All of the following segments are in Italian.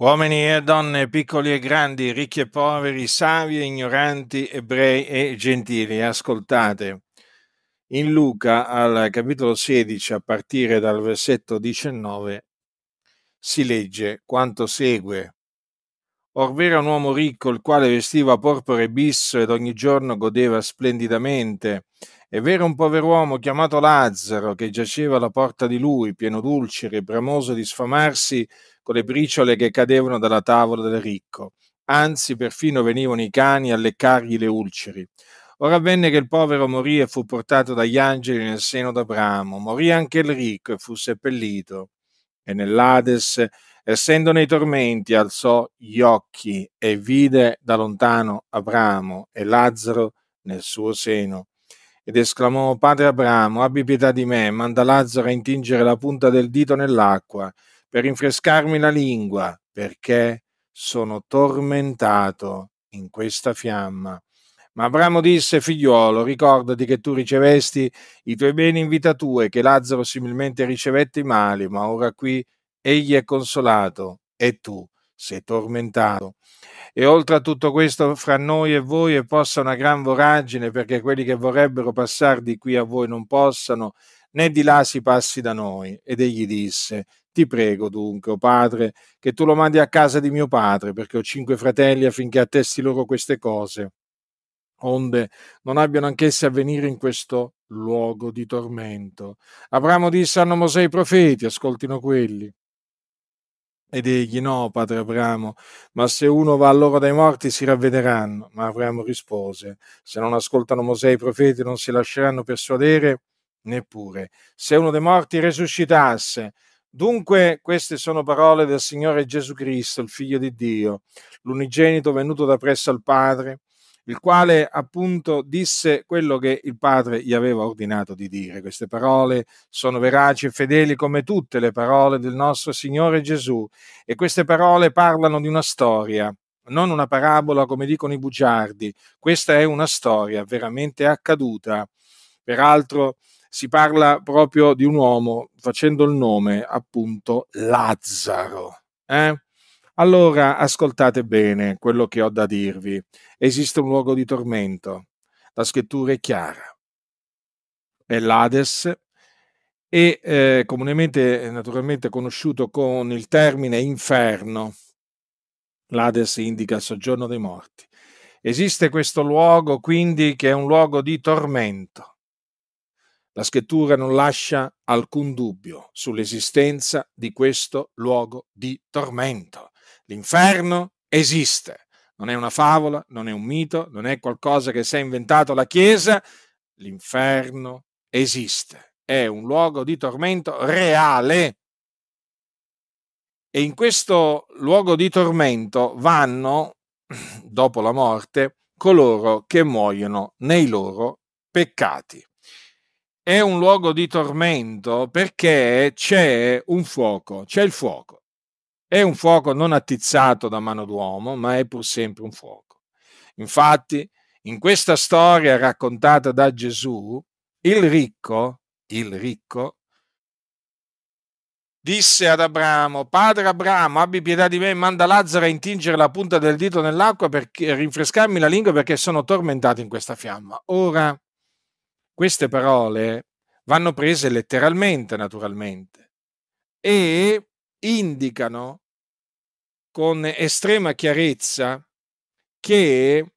Uomini e donne, piccoli e grandi, ricchi e poveri, savi e ignoranti, ebrei e gentili, ascoltate. In Luca, al capitolo 16, a partire dal versetto 19, si legge quanto segue. Or v'era un uomo ricco, il quale vestiva porpora e bisso ed ogni giorno godeva splendidamente. E v'era un pover'uomo chiamato Lazzaro, che giaceva alla porta di lui, pieno d'ulceri, bramoso di sfamarsi con le briciole che cadevano dalla tavola del ricco. Anzi, perfino venivano i cani a leccargli le ulceri. Ora avvenne che il povero morì e fu portato dagli angeli nel seno d'Abramo. Morì anche il ricco e fu seppellito. E nell'Ades, essendo nei tormenti, alzò gli occhi e vide da lontano Abramo e Lazzaro nel suo seno. Ed esclamò, Padre Abramo, abbi pietà di me, manda Lazzaro a intingere la punta del dito nell'acqua per rinfrescarmi la lingua, perché sono tormentato in questa fiamma. Ma Abramo disse, figliuolo, ricordati che tu ricevesti i tuoi beni in vita tua e che Lazzaro similmente ricevette i mali, ma ora qui egli è consolato e tu sei tormentato. E oltre a tutto questo, fra noi e voi è possa una gran voragine, perché quelli che vorrebbero passare di qui a voi non possano, né di là si passi da noi. Ed egli disse, ti prego dunque, o oh padre, che tu lo mandi a casa di mio padre, perché ho cinque fratelli affinché attesti loro queste cose, onde non abbiano anch'essi a venire in questo luogo di tormento. Abramo disse hanno Mosè i profeti, ascoltino quelli. Ed egli no, padre Abramo, ma se uno va a loro dai morti si ravvederanno. Ma Abramo rispose, se non ascoltano Mosè i profeti non si lasceranno persuadere neppure. Se uno dei morti risuscitasse, Dunque queste sono parole del Signore Gesù Cristo, il Figlio di Dio, l'unigenito venuto da presso al Padre, il quale appunto disse quello che il Padre gli aveva ordinato di dire. Queste parole sono veraci e fedeli come tutte le parole del nostro Signore Gesù e queste parole parlano di una storia, non una parabola come dicono i bugiardi. Questa è una storia veramente accaduta. Peraltro si parla proprio di un uomo facendo il nome appunto Lazzaro. Eh? Allora ascoltate bene quello che ho da dirvi. Esiste un luogo di tormento, la scrittura è chiara. È l'Ades e eh, comunemente naturalmente conosciuto con il termine inferno. L'Ades indica il soggiorno dei morti. Esiste questo luogo quindi che è un luogo di tormento la scrittura non lascia alcun dubbio sull'esistenza di questo luogo di tormento. L'inferno esiste, non è una favola, non è un mito, non è qualcosa che si è inventato la Chiesa, l'inferno esiste, è un luogo di tormento reale. E in questo luogo di tormento vanno, dopo la morte, coloro che muoiono nei loro peccati è un luogo di tormento perché c'è un fuoco, c'è il fuoco. È un fuoco non attizzato da mano d'uomo, ma è pur sempre un fuoco. Infatti, in questa storia raccontata da Gesù, il ricco, il ricco, disse ad Abramo, padre Abramo, abbi pietà di me manda Lazzaro a intingere la punta del dito nell'acqua per rinfrescarmi la lingua perché sono tormentato in questa fiamma. Ora, queste parole vanno prese letteralmente, naturalmente, e indicano con estrema chiarezza che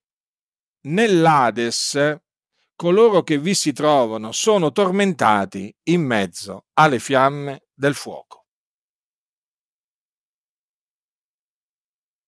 nell'Ades coloro che vi si trovano sono tormentati in mezzo alle fiamme del fuoco.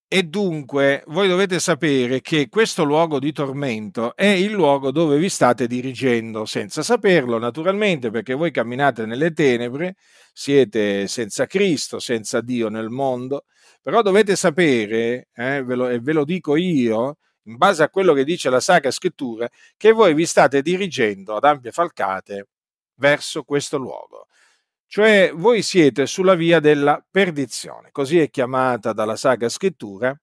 E dunque voi dovete sapere che questo luogo di tormento è il luogo dove vi state dirigendo, senza saperlo naturalmente, perché voi camminate nelle tenebre, siete senza Cristo, senza Dio nel mondo, però dovete sapere, eh, ve lo, e ve lo dico io, in base a quello che dice la Sacra Scrittura, che voi vi state dirigendo ad ampie falcate verso questo luogo. Cioè voi siete sulla via della perdizione, così è chiamata dalla Sacra Scrittura,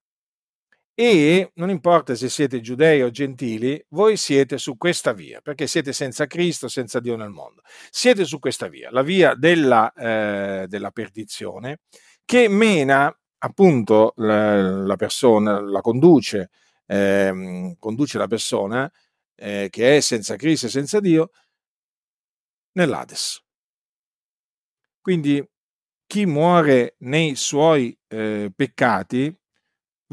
e non importa se siete giudei o gentili, voi siete su questa via, perché siete senza Cristo, senza Dio nel mondo. Siete su questa via, la via della, eh, della perdizione, che mena appunto la, la persona la conduce, eh, conduce la persona eh, che è senza Cristo e senza Dio nell'Ades. Quindi chi muore nei suoi eh, peccati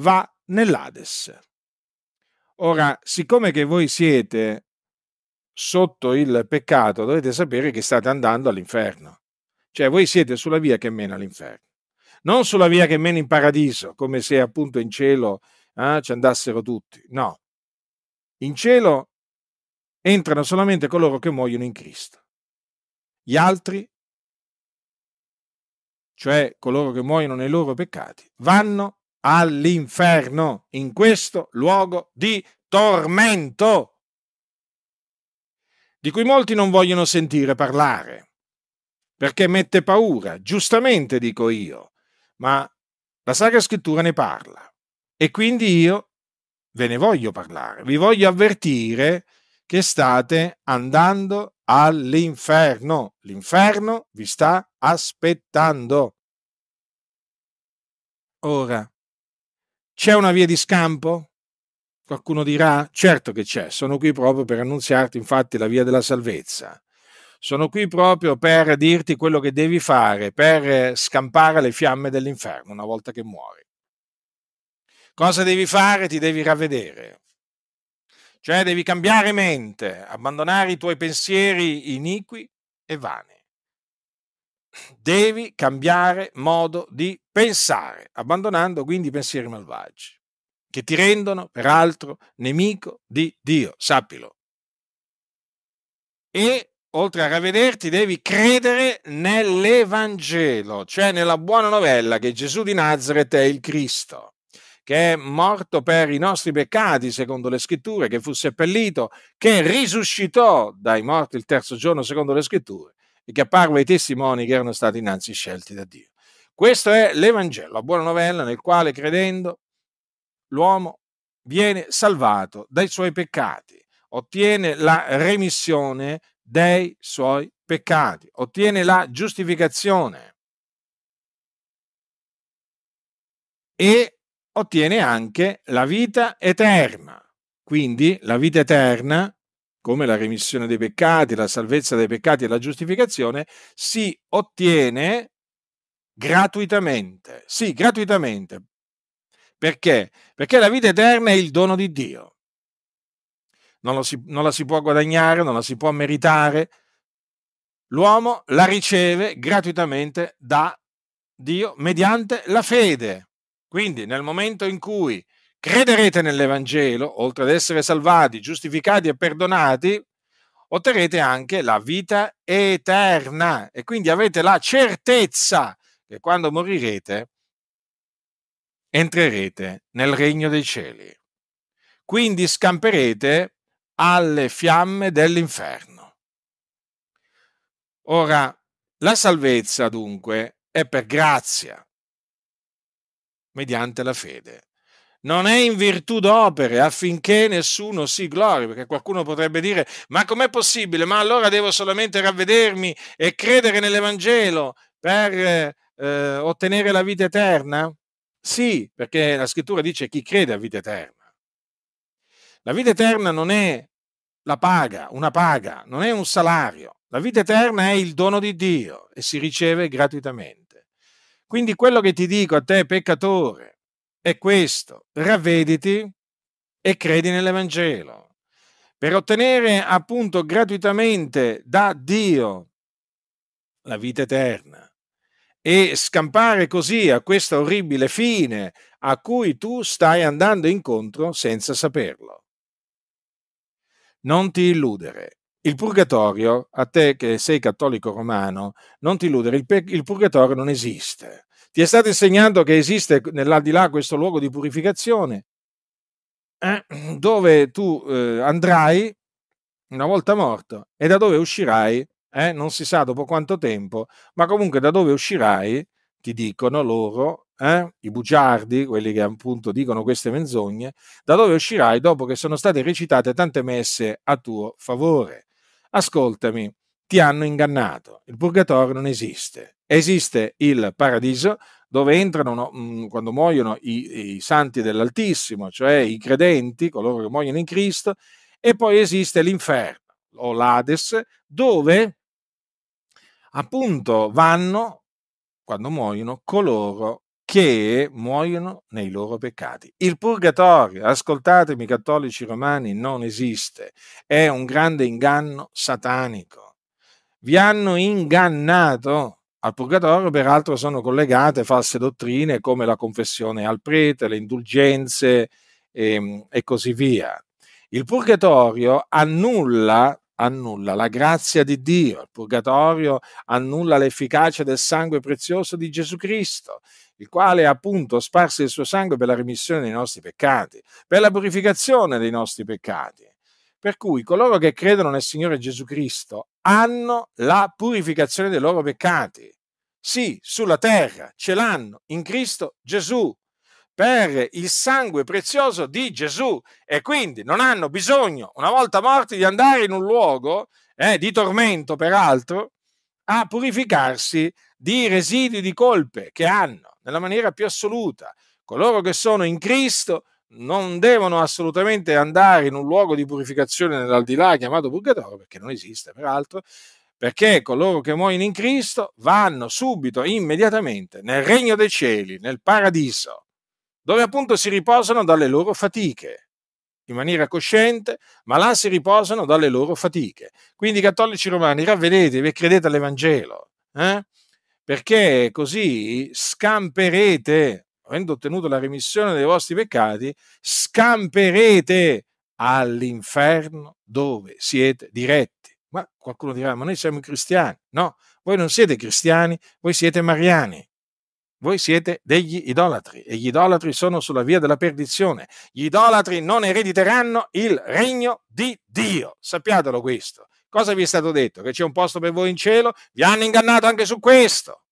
va nell'Ades. Ora, siccome che voi siete sotto il peccato, dovete sapere che state andando all'inferno. Cioè, voi siete sulla via che mena all'inferno. Non sulla via che mena in paradiso, come se appunto in cielo eh, ci andassero tutti. No. In cielo entrano solamente coloro che muoiono in Cristo. Gli altri, cioè coloro che muoiono nei loro peccati, vanno all'inferno, in questo luogo di tormento, di cui molti non vogliono sentire parlare, perché mette paura, giustamente dico io, ma la Sacra Scrittura ne parla. E quindi io ve ne voglio parlare, vi voglio avvertire che state andando all'inferno. L'inferno vi sta aspettando. Ora, c'è una via di scampo? Qualcuno dirà, certo che c'è, sono qui proprio per annunziarti infatti la via della salvezza. Sono qui proprio per dirti quello che devi fare per scampare le fiamme dell'inferno una volta che muori. Cosa devi fare? Ti devi ravvedere. Cioè devi cambiare mente, abbandonare i tuoi pensieri iniqui e vani. Devi cambiare modo di pensare, abbandonando quindi i pensieri malvagi, che ti rendono peraltro nemico di Dio, sappilo. E oltre a ravvederti devi credere nell'Evangelo, cioè nella buona novella che Gesù di Nazareth è il Cristo che è morto per i nostri peccati, secondo le scritture, che fu seppellito, che risuscitò dai morti il terzo giorno, secondo le scritture, e che apparve ai testimoni che erano stati innanzi scelti da Dio. Questo è l'Evangelo, la buona novella nel quale, credendo, l'uomo viene salvato dai suoi peccati, ottiene la remissione dei suoi peccati, ottiene la giustificazione e ottiene anche la vita eterna. Quindi la vita eterna, come la remissione dei peccati, la salvezza dei peccati e la giustificazione, si ottiene gratuitamente. Sì, gratuitamente. Perché? Perché la vita eterna è il dono di Dio. Non, si, non la si può guadagnare, non la si può meritare. L'uomo la riceve gratuitamente da Dio mediante la fede. Quindi nel momento in cui crederete nell'Evangelo, oltre ad essere salvati, giustificati e perdonati, otterrete anche la vita eterna e quindi avete la certezza che quando morirete entrerete nel regno dei cieli. Quindi scamperete alle fiamme dell'inferno. Ora, la salvezza dunque è per grazia, mediante la fede. Non è in virtù d'opere affinché nessuno si glori, perché qualcuno potrebbe dire, ma com'è possibile? Ma allora devo solamente ravvedermi e credere nell'Evangelo per eh, ottenere la vita eterna? Sì, perché la scrittura dice chi crede a vita eterna. La vita eterna non è la paga, una paga, non è un salario. La vita eterna è il dono di Dio e si riceve gratuitamente. Quindi quello che ti dico a te, peccatore, è questo, ravvediti e credi nell'Evangelo, per ottenere appunto gratuitamente da Dio la vita eterna e scampare così a questa orribile fine a cui tu stai andando incontro senza saperlo. Non ti illudere. Il purgatorio, a te che sei cattolico romano, non ti illudere, il, pe- il purgatorio non esiste. Ti è stato insegnato che esiste nell'aldilà questo luogo di purificazione eh, dove tu eh, andrai una volta morto e da dove uscirai, eh, non si sa dopo quanto tempo, ma comunque da dove uscirai, ti dicono loro, eh, i bugiardi, quelli che appunto dicono queste menzogne, da dove uscirai dopo che sono state recitate tante messe a tuo favore ascoltami, ti hanno ingannato, il purgatorio non esiste, esiste il paradiso dove entrano mm, quando muoiono i, i santi dell'Altissimo, cioè i credenti, coloro che muoiono in Cristo, e poi esiste l'inferno o l'Ades, dove appunto vanno, quando muoiono, coloro che muoiono nei loro peccati. Il purgatorio, ascoltatemi cattolici romani, non esiste, è un grande inganno satanico. Vi hanno ingannato. Al purgatorio, peraltro, sono collegate false dottrine come la confessione al prete, le indulgenze e, ehm, e così via. Il purgatorio annulla annulla la grazia di Dio, il purgatorio annulla l'efficacia del sangue prezioso di Gesù Cristo, il quale appunto sparso il suo sangue per la remissione dei nostri peccati, per la purificazione dei nostri peccati. Per cui coloro che credono nel Signore Gesù Cristo hanno la purificazione dei loro peccati. Sì, sulla terra ce l'hanno in Cristo Gesù per il sangue prezioso di Gesù e quindi non hanno bisogno, una volta morti, di andare in un luogo eh, di tormento, peraltro, a purificarsi di residui di colpe che hanno nella maniera più assoluta. Coloro che sono in Cristo non devono assolutamente andare in un luogo di purificazione nell'aldilà chiamato purgatorio, perché non esiste peraltro, perché coloro che muoiono in Cristo vanno subito, immediatamente, nel regno dei cieli, nel paradiso, dove appunto si riposano dalle loro fatiche, in maniera cosciente, ma là si riposano dalle loro fatiche. Quindi, cattolici romani, ravvedetevi e credete all'Evangelo, eh? perché così scamperete, avendo ottenuto la remissione dei vostri peccati, scamperete all'inferno dove siete diretti. Ma qualcuno dirà, ma noi siamo cristiani. No, voi non siete cristiani, voi siete mariani. Voi siete degli idolatri e gli idolatri sono sulla via della perdizione. Gli idolatri non erediteranno il regno di Dio. Sappiatelo questo. Cosa vi è stato detto? Che c'è un posto per voi in cielo? Vi hanno ingannato anche su questo.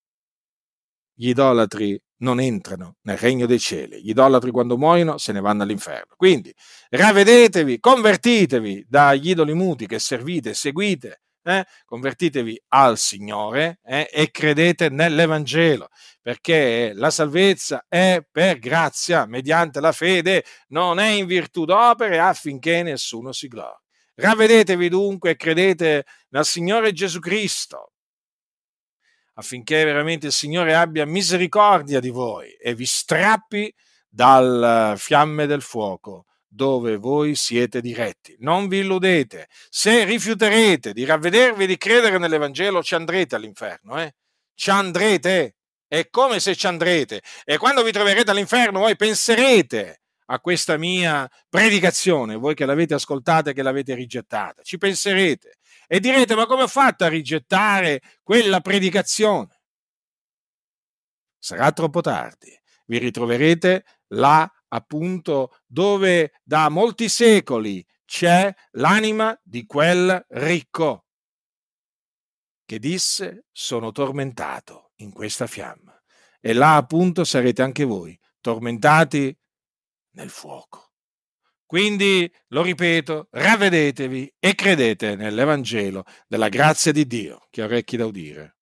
Gli idolatri non entrano nel regno dei cieli. Gli idolatri quando muoiono se ne vanno all'inferno. Quindi ravvedetevi, convertitevi dagli idoli muti che servite e seguite eh, convertitevi al Signore eh, e credete nell'Evangelo, perché la salvezza è per grazia, mediante la fede, non è in virtù d'opere affinché nessuno si glori. Ravvedetevi dunque e credete nel Signore Gesù Cristo, affinché veramente il Signore abbia misericordia di voi e vi strappi dal fiamme del fuoco dove voi siete diretti. Non vi illudete. Se rifiuterete di ravvedervi e di credere nell'Evangelo, ci andrete all'inferno. Eh? Ci andrete. È come se ci andrete. E quando vi troverete all'inferno, voi penserete a questa mia predicazione, voi che l'avete ascoltata e che l'avete rigettata. Ci penserete e direte: Ma come ho fatto a rigettare quella predicazione? Sarà troppo tardi. Vi ritroverete là appunto dove da molti secoli c'è l'anima di quel ricco che disse sono tormentato in questa fiamma e là appunto sarete anche voi tormentati nel fuoco. Quindi, lo ripeto, ravvedetevi e credete nell'Evangelo della grazia di Dio, che ha orecchi da udire.